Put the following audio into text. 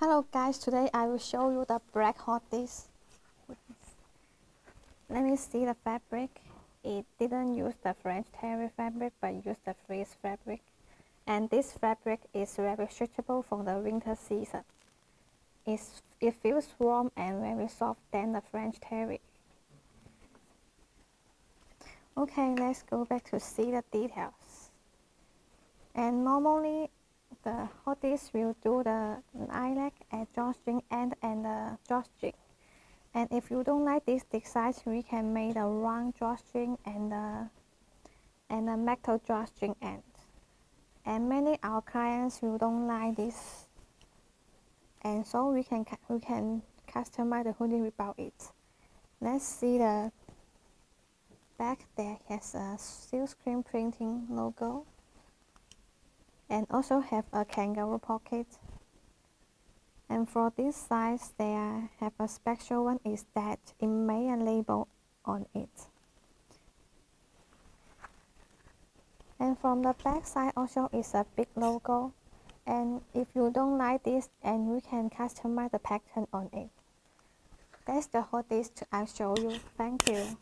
Hello guys, today I will show you the black hoodies. Let me see the fabric. It didn't use the French terry fabric but used the fleece fabric. And this fabric is very suitable for the winter season. It's, it feels warm and very soft than the French terry. Okay, let's go back to see the details. And normally the hoodies will do the eyelet at drawstring end and uh, the drawstring. And if you don't like this design, we can make a round drawstring uh, and the and a metal drawstring end. And many our clients who don't like this, and so we can we can customize the hoodie without it. Let's see the back there has a silkscreen printing logo and also have a kangaroo pocket. And for this size, they have a special one is that it may a label on it. And from the back side also is a big logo. And if you don't like this, and we can customize the pattern on it. That's the whole dish I show you. Thank you.